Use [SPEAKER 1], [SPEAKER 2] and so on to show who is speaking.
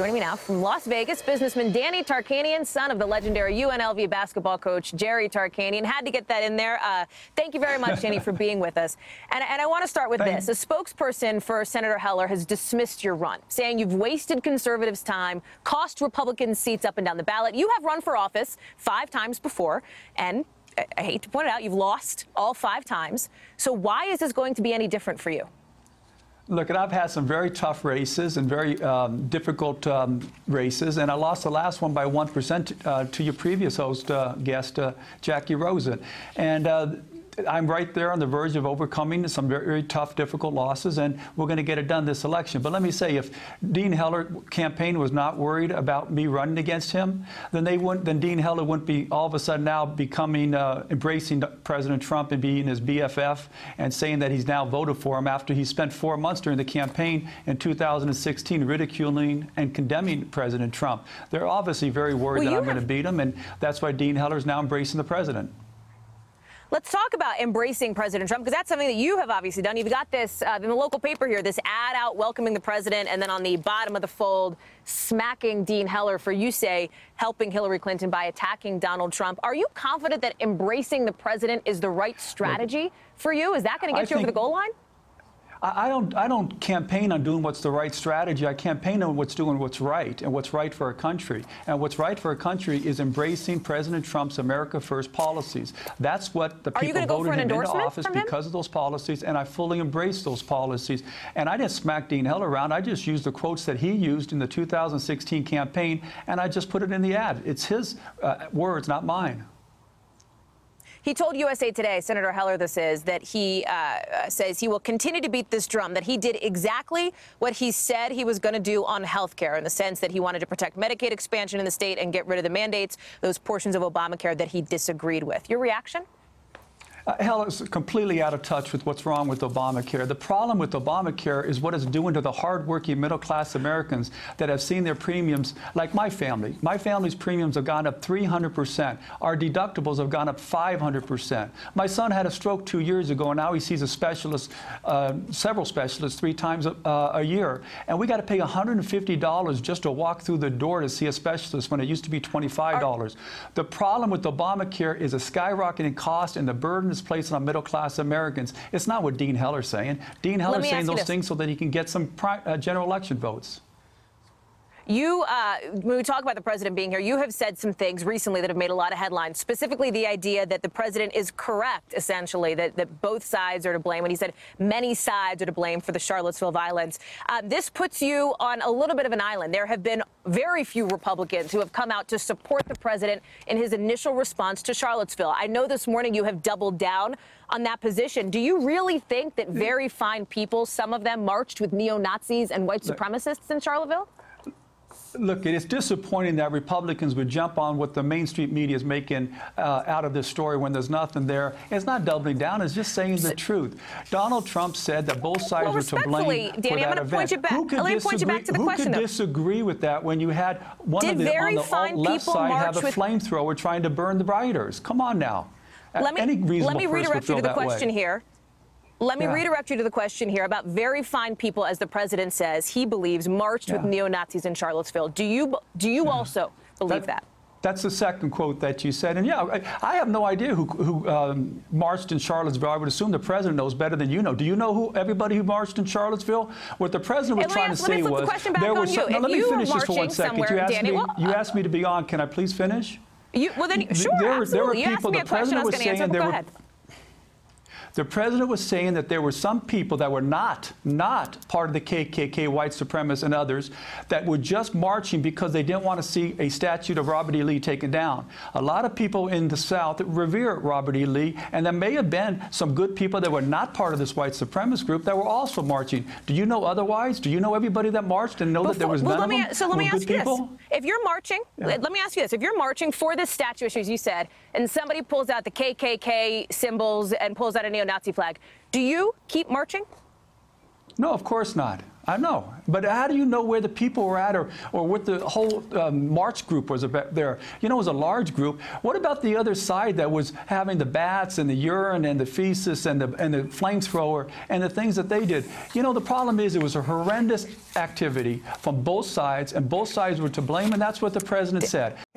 [SPEAKER 1] Joining me now from Las Vegas, businessman Danny Tarkanian, son of the legendary UNLV basketball coach Jerry Tarkanian. Had to get that in there. Uh, thank you very much, Danny, for being with us. And, and I want to start with Thanks. this. A spokesperson for Senator Heller has dismissed your run, saying you've wasted conservatives' time, cost Republicans seats up and down the ballot. You have run for office five times before, and I hate to point it out, you've lost all five times. So why is this going to be any different for you?
[SPEAKER 2] Look, and I've had some very tough races and very um, difficult um, races, and I lost the last one by 1% uh, to your previous host, uh, guest, uh, Jackie Rosen. And uh, I'm right there on the verge of overcoming some very, very tough, difficult losses, and we're going to get it done this election. But let me say, if Dean Heller campaign was not worried about me running against him, then they wouldn't. Then Dean Heller wouldn't be all of a sudden now becoming uh, embracing President Trump and being his BFF and saying that he's now voted for him after he spent four months during the campaign in 2016 ridiculing and condemning President Trump. They're obviously very worried well, that I'm going to beat him, and that's why Dean Heller is now embracing the president.
[SPEAKER 1] Let's talk about embracing President Trump because that's something that you have obviously done. You've got this uh, in the local paper here, this ad out welcoming the president, and then on the bottom of the fold, smacking Dean Heller for, you say, helping Hillary Clinton by attacking Donald Trump. Are you confident that embracing the president is the right strategy for you? Is that going to get I you over the goal line?
[SPEAKER 2] I don't, I don't campaign on doing what's the right strategy. I campaign on what's doing what's right and what's right for our country. And what's right for our country is embracing President Trump's America First policies. That's what the people voted him into office because of those policies, and I fully embrace those policies. And I didn't smack Dean Heller around. I just used the quotes that he used in the 2016 campaign, and I just put it in the ad. It's his uh, words, not mine.
[SPEAKER 1] He told USA Today, Senator Heller, this is, that he uh, says he will continue to beat this drum, that he did exactly what he said he was going to do on health care in the sense that he wanted to protect Medicaid expansion in the state and get rid of the mandates, those portions of Obamacare that he disagreed with. Your reaction?
[SPEAKER 2] Uh, hell, completely out of touch with what's wrong with Obamacare. The problem with Obamacare is what it's doing to the hardworking middle-class Americans that have seen their premiums, like my family. My family's premiums have gone up 300%. Our deductibles have gone up 500%. My son had a stroke two years ago, and now he sees a specialist, uh, several specialists, three times a, uh, a year. And we got to pay $150 just to walk through the door to see a specialist when it used to be $25. the problem with Obamacare is a skyrocketing cost and the burden is placed on middle class Americans. It's not what Dean Heller's saying. Dean Heller's saying those things so that he can get some uh, general election votes.
[SPEAKER 1] You, uh, when we talk about the president being here, you have said some things recently that have made a lot of headlines, specifically the idea that the president is correct, essentially, that, that both sides are to blame. When he said many sides are to blame for the Charlottesville violence. Uh, this puts you on a little bit of an island. There have been very few Republicans who have come out to support the president in his initial response to Charlottesville. I know this morning you have doubled down on that position. Do you really think that very fine people, some of them marched with neo Nazis and white supremacists in Charlottesville?
[SPEAKER 2] Look, it's disappointing that Republicans would jump on what the mainstream media is making uh, out of this story when there's nothing there. It's not doubling down, it's just saying the truth. Donald Trump said that both sides
[SPEAKER 1] well,
[SPEAKER 2] were to blame
[SPEAKER 1] Danny,
[SPEAKER 2] for that
[SPEAKER 1] I'm event. Point you back. Who could, disagree, point you back to the
[SPEAKER 2] who
[SPEAKER 1] question,
[SPEAKER 2] could disagree with that when you had one Did of the on the left side have a flamethrower trying to burn the rioters? Come on now.
[SPEAKER 1] Let me, let me redirect you to the question
[SPEAKER 2] way.
[SPEAKER 1] here. Let me yeah. redirect you to the question here about very fine people, as the president says he believes marched yeah. with neo Nazis in Charlottesville. Do you do you also believe that, that?
[SPEAKER 2] That's the second quote that you said. And yeah, I, I have no idea who, who um, marched in Charlottesville. I would assume the president knows better than you know. Do you know who everybody who marched in Charlottesville? What the president was trying
[SPEAKER 1] ask,
[SPEAKER 2] to say was
[SPEAKER 1] there was some,
[SPEAKER 2] now, let me finish this for one second.
[SPEAKER 1] You
[SPEAKER 2] asked,
[SPEAKER 1] Danny,
[SPEAKER 2] me,
[SPEAKER 1] well,
[SPEAKER 2] you asked me to be on. Can I please finish?
[SPEAKER 1] You, well, then, sure,
[SPEAKER 2] there,
[SPEAKER 1] absolutely.
[SPEAKER 2] There were
[SPEAKER 1] you
[SPEAKER 2] people,
[SPEAKER 1] the
[SPEAKER 2] president
[SPEAKER 1] was
[SPEAKER 2] saying
[SPEAKER 1] answer,
[SPEAKER 2] there
[SPEAKER 1] were,
[SPEAKER 2] ahead. The president was saying that there were some people that were not, not part of the KKK, white supremacists and others, that were just marching because they didn't want to see a statue of Robert E. Lee taken down. A lot of people in the South revere Robert E. Lee, and there may have been some good people that were not part of this white supremacist group that were also marching. Do you know otherwise? Do you know everybody that marched and know Before, that there was well, none of them
[SPEAKER 1] So let me ask you
[SPEAKER 2] people?
[SPEAKER 1] this. If you're marching, yeah. let me ask you this. If you're marching for this statue as you said, and somebody pulls out the KKK symbols and pulls out a neo-Nazi flag. Do you keep marching?
[SPEAKER 2] No, of course not. I know. But how do you know where the people were at or, or what the whole um, march group was about there? You know, it was a large group. What about the other side that was having the bats and the urine and the feces and the, and the flamethrower and the things that they did? You know, the problem is it was a horrendous activity from both sides, and both sides were to blame, and that's what the president said.